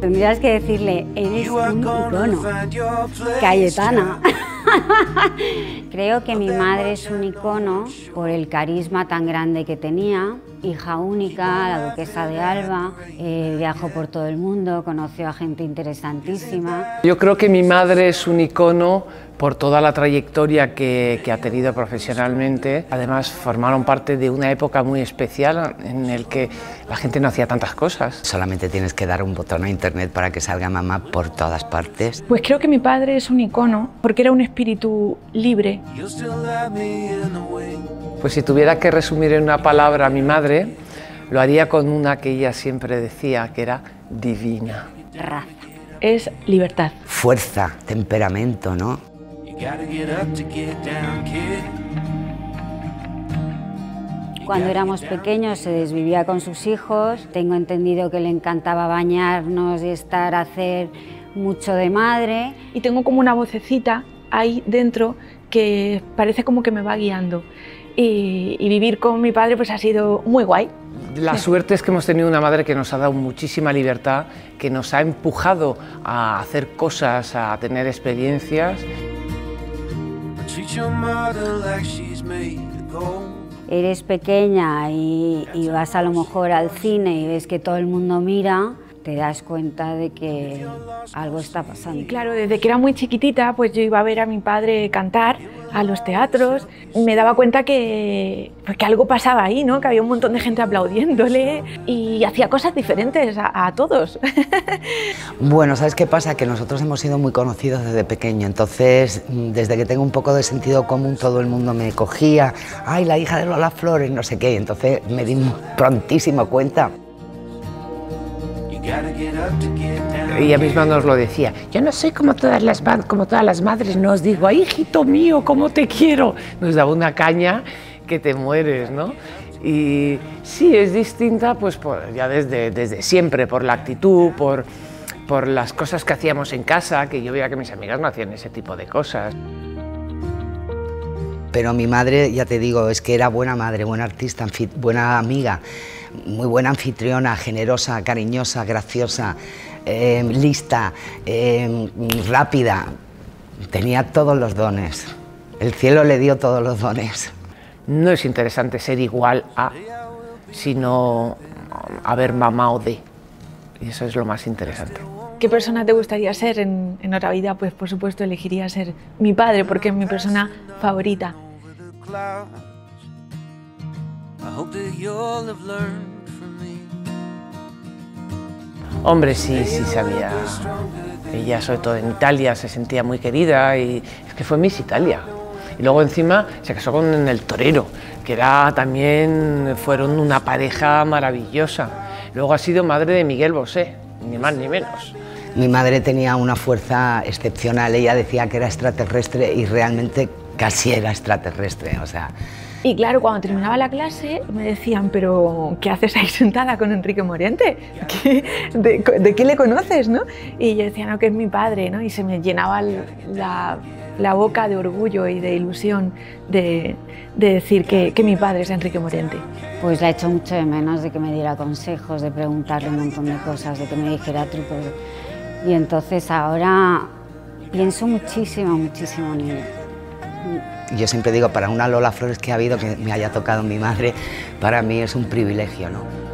Tendrías que decirle, eres un icono, Cayetana. Creo que mi madre es un icono por el carisma tan grande que tenía, hija única, la duquesa de Alba, eh, viajó por todo el mundo, conoció a gente interesantísima. Yo creo que mi madre es un icono por toda la trayectoria que, ha tenido profesionalmente. Además, formaron parte de una época muy especial en el que la gente no hacía tantas cosas. Solamente tienes que dar un botón a internet para que salga mamá por todas partes. Pues creo que mi padre es un icono porque era un espíritu libre. Pues si tuviera que resumir en una palabra a mi madre, lo haría con una que ella siempre decía, que era divina. Raza. Es libertad. Fuerza, temperamento, ¿no? Cuando éramos pequeños se desvivía con sus hijos. Tengo entendido que le encantaba bañarnos y estar a hacer mucho de madre. Y tengo como una vocecita ahí dentro que parece como que me va guiando. Y, y, vivir con mi padre pues ha sido muy guay. La suerte es que hemos tenido una madre que nos ha dado muchísima libertad, que nos ha empujado a hacer cosas, a tener experiencias. Eres pequeña y, y vas a lo mejor al cine y ves que todo el mundo mira, te das cuenta de que algo está pasando. Claro, desde que era muy chiquitita, pues yo iba a ver a mi padre cantar a los teatros, me daba cuenta que, pues que algo pasaba ahí, ¿no? que había un montón de gente aplaudiéndole y hacía cosas diferentes a, todos. bueno, ¿sabes qué pasa? Que nosotros hemos sido muy conocidos desde pequeño, entonces desde que tengo un poco de sentido común todo el mundo me cogía, ay, la hija de Lola Flores, no sé qué, entonces me di prontísimo cuenta. Ella misma nos lo decía. Yo no soy como todas las, como todas las madres, no os digo, ay, hijito mío, cómo te quiero. Nos daba una caña que te mueres, ¿no? Y sí, es distinta, pues ya desde, desde siempre, por la actitud, por, por las cosas que hacíamos en casa, que yo veía que mis amigas no hacían ese tipo de cosas. Pero mi madre, ya te digo, es que era buena madre, buena artista, buena amiga muy buena anfitriona, generosa, cariñosa, graciosa, eh, lista, eh, rápida. Tenía todos los dones. El cielo le dio todos los dones. No es interesante ser igual a, sino haber mamado de. Y eso es lo más interesante. ¿Qué persona te gustaría ser en, en otra vida? Pues por supuesto elegiría ser mi padre porque es mi persona favorita. Hombre, sí, sí sabía. Ella, sobre todo en Italia, se sentía muy querida y es que fue Miss Italia. Y luego encima se casó con el torero, que era también, fueron una pareja maravillosa. Luego ha sido madre de Miguel Bosé, ni más ni menos. Mi madre tenía una fuerza excepcional, ella decía que era extraterrestre y realmente casi era extraterrestre, o sea, y claro, cuando terminaba la clase me decían, pero ¿qué haces ahí sentada con Enrique Morente? de, qué le conoces? ¿no? Y yo decía, no, que es mi padre, ¿no? y se me llenaba la, la boca de orgullo y de ilusión de, de decir que, que, mi padre es Enrique Morente. Pues la he hecho mucho de menos de que me diera consejos, de preguntarle un montón de cosas, de que me dijera trucos. Y entonces ahora pienso muchísimo, muchísimo en él yo siempre digo, para una Lola Flores que ha habido, que me haya tocado mi madre, para mí es un privilegio, ¿no?